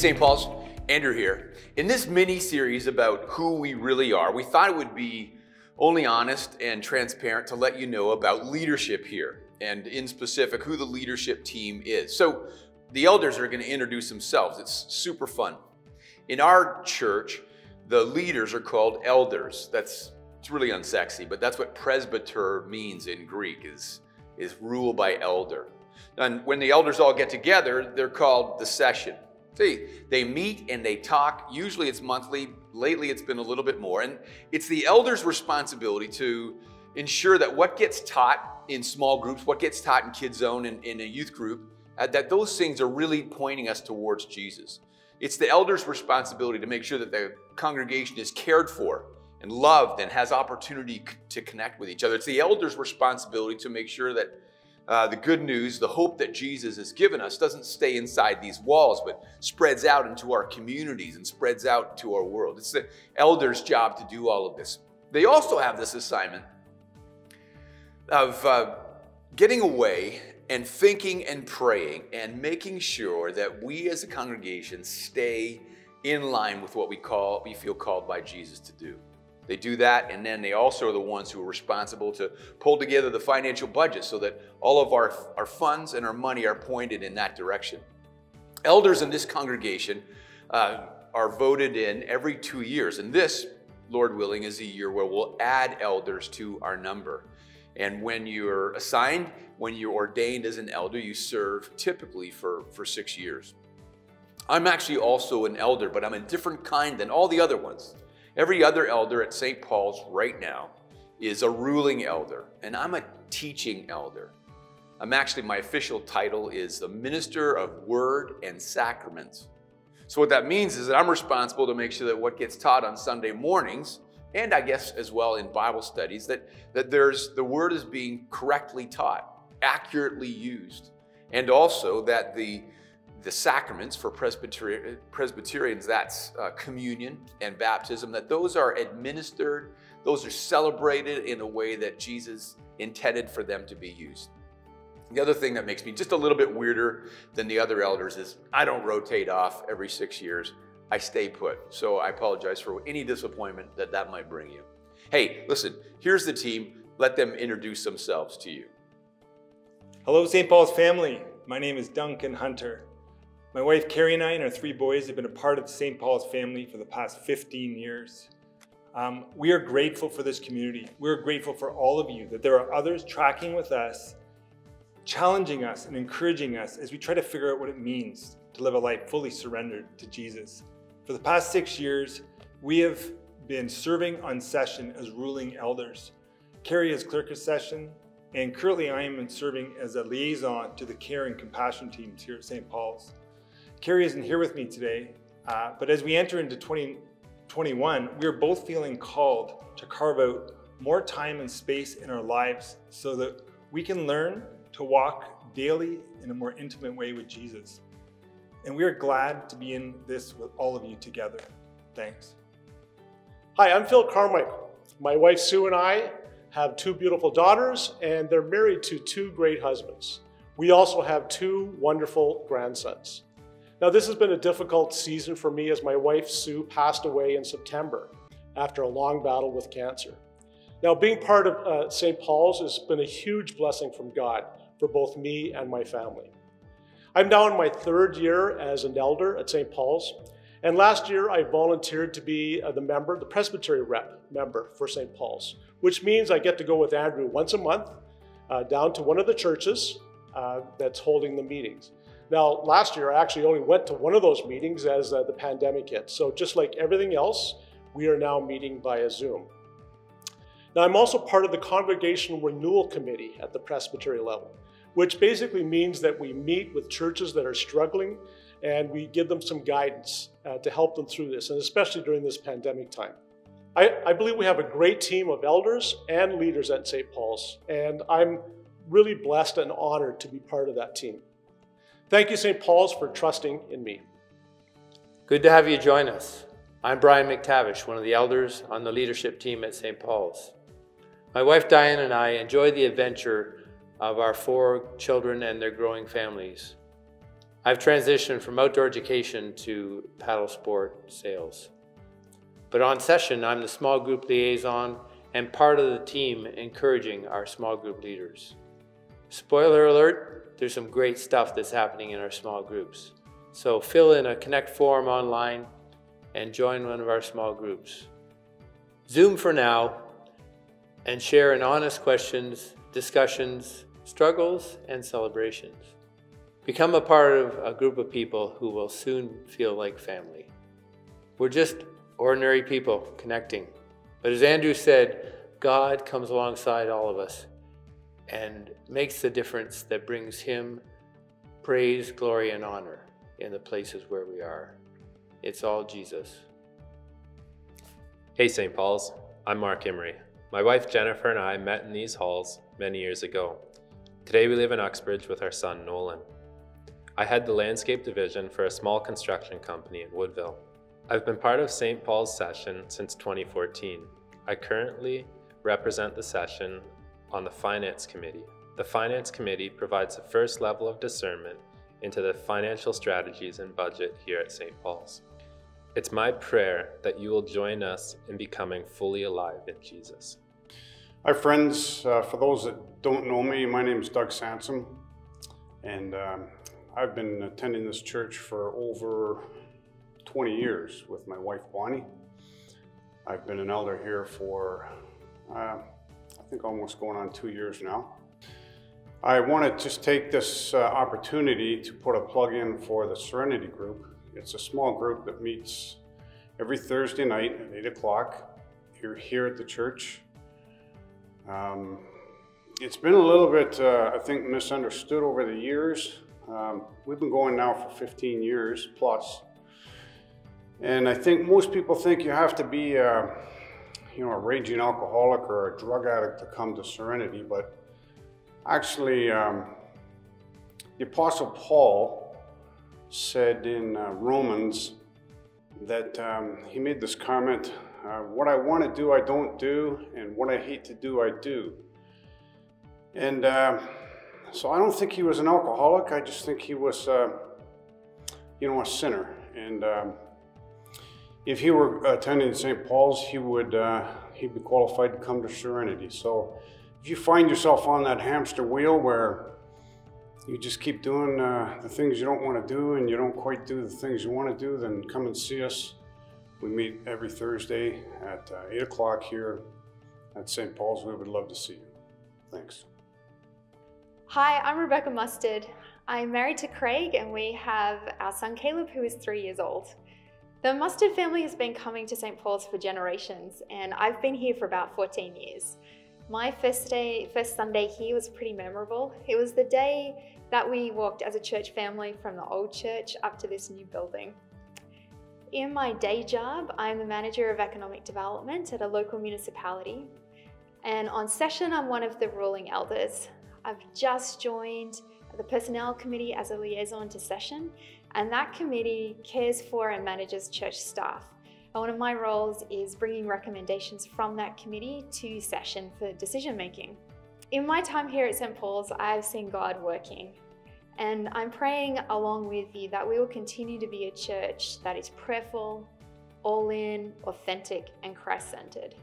St. Paul's, Andrew here. In this mini series about who we really are, we thought it would be only honest and transparent to let you know about leadership here, and in specific, who the leadership team is. So, the elders are going to introduce themselves. It's super fun. In our church, the leaders are called elders. That's it's really unsexy, but that's what presbyter means in Greek is is rule by elder. And when the elders all get together, they're called the session. See, they meet and they talk. Usually it's monthly. Lately it's been a little bit more. And it's the elders' responsibility to ensure that what gets taught in small groups, what gets taught in Kids Zone and in a youth group, uh, that those things are really pointing us towards Jesus. It's the elders' responsibility to make sure that the congregation is cared for and loved and has opportunity to connect with each other. It's the elders' responsibility to make sure that uh, the good news, the hope that Jesus has given us, doesn't stay inside these walls, but spreads out into our communities and spreads out to our world. It's the elders' job to do all of this. They also have this assignment of uh, getting away and thinking and praying and making sure that we as a congregation stay in line with what we call we feel called by Jesus to do. They do that, and then they also are the ones who are responsible to pull together the financial budget so that all of our, our funds and our money are pointed in that direction. Elders in this congregation uh, are voted in every two years, and this, Lord willing, is a year where we'll add elders to our number. And when you're assigned, when you're ordained as an elder, you serve typically for, for six years. I'm actually also an elder, but I'm a different kind than all the other ones. Every other elder at St. Paul's right now is a ruling elder, and I'm a teaching elder. I'm actually, my official title is the Minister of Word and Sacraments. So, what that means is that I'm responsible to make sure that what gets taught on Sunday mornings, and I guess as well in Bible studies, that, that there's the Word is being correctly taught, accurately used, and also that the the sacraments for Presbyteri Presbyterians, that's uh, communion and baptism, that those are administered, those are celebrated in a way that Jesus intended for them to be used. The other thing that makes me just a little bit weirder than the other elders is I don't rotate off every six years. I stay put. So I apologize for any disappointment that that might bring you. Hey, listen, here's the team. Let them introduce themselves to you. Hello, St. Paul's family. My name is Duncan Hunter. My wife Carrie and I and our three boys have been a part of St. Paul's family for the past 15 years. Um, we are grateful for this community. We're grateful for all of you, that there are others tracking with us, challenging us and encouraging us as we try to figure out what it means to live a life fully surrendered to Jesus. For the past six years, we have been serving on session as ruling elders. Carrie is clerk of session, and currently I am serving as a liaison to the care and compassion teams here at St. Paul's. Carrie isn't here with me today, uh, but as we enter into 2021, we are both feeling called to carve out more time and space in our lives so that we can learn to walk daily in a more intimate way with Jesus. And we are glad to be in this with all of you together. Thanks. Hi, I'm Phil Carmichael. My wife Sue and I have two beautiful daughters, and they're married to two great husbands. We also have two wonderful grandsons. Now, this has been a difficult season for me as my wife Sue passed away in September after a long battle with cancer. Now, being part of uh, St. Paul's has been a huge blessing from God for both me and my family. I'm now in my third year as an elder at St. Paul's, and last year I volunteered to be uh, the member, the presbytery rep member for St. Paul's, which means I get to go with Andrew once a month uh, down to one of the churches uh, that's holding the meetings. Now, last year, I actually only went to one of those meetings as uh, the pandemic hit. So just like everything else, we are now meeting via Zoom. Now, I'm also part of the Congregational Renewal Committee at the presbytery level, which basically means that we meet with churches that are struggling and we give them some guidance uh, to help them through this, and especially during this pandemic time. I, I believe we have a great team of elders and leaders at St. Paul's, and I'm really blessed and honored to be part of that team. Thank you, St. Paul's, for trusting in me. Good to have you join us. I'm Brian McTavish, one of the elders on the leadership team at St. Paul's. My wife Diane and I enjoy the adventure of our four children and their growing families. I've transitioned from outdoor education to paddle sport sales. But on session, I'm the small group liaison and part of the team encouraging our small group leaders. Spoiler alert, there's some great stuff that's happening in our small groups. So fill in a Connect form online and join one of our small groups. Zoom for now and share in honest questions, discussions, struggles, and celebrations. Become a part of a group of people who will soon feel like family. We're just ordinary people connecting. But as Andrew said, God comes alongside all of us and makes the difference that brings Him praise, glory, and honor in the places where we are. It's all Jesus. Hey, St. Paul's. I'm Mark Emery. My wife Jennifer and I met in these halls many years ago. Today we live in Uxbridge with our son Nolan. I head the landscape division for a small construction company in Woodville. I've been part of St. Paul's session since 2014. I currently represent the session on the Finance Committee. The Finance Committee provides the first level of discernment into the financial strategies and budget here at St. Paul's. It's my prayer that you will join us in becoming fully alive in Jesus. Hi, friends. Uh, for those that don't know me, my name is Doug Sansom, and um, I've been attending this church for over 20 years with my wife Bonnie. I've been an elder here for, uh, think, almost going on two years now. I want to just take this uh, opportunity to put a plug in for the Serenity Group. It's a small group that meets every Thursday night at 8 o'clock. You're here at the church. Um, it's been a little bit, uh, I think, misunderstood over the years. Um, we've been going now for 15 years plus. And I think most people think you have to be, uh, you know, a raging alcoholic or a drug addict to come to Serenity, but Actually, um, the Apostle Paul said in uh, Romans that um, he made this comment uh, What I want to do, I don't do, and what I hate to do, I do. And uh, so I don't think he was an alcoholic, I just think he was, uh, you know, a sinner. And um, if he were attending St. Paul's, he would uh, he'd be qualified to come to Serenity. So if you find yourself on that hamster wheel where you just keep doing uh, the things you don't want to do and you don't quite do the things you want to do, then come and see us. We meet every Thursday at uh, 8 o'clock here at St. Paul's. We would love to see you. Thanks. Hi, I'm Rebecca Mustard. I'm married to Craig and we have our son Caleb who is three years old. The Mustard family has been coming to St. Paul's for generations and I've been here for about 14 years. My first day, first Sunday here was pretty memorable. It was the day that we walked as a church family from the old church up to this new building. In my day job, I'm the manager of economic development at a local municipality. And on session, I'm one of the ruling elders. I've just joined the personnel committee as a liaison to session, and that committee cares for and manages church staff. And One of my roles is bringing recommendations from that committee to session for decision making. In my time here at St. Paul's, I've seen God working. And I'm praying along with you that we will continue to be a church that is prayerful, all in, authentic, and Christ centered.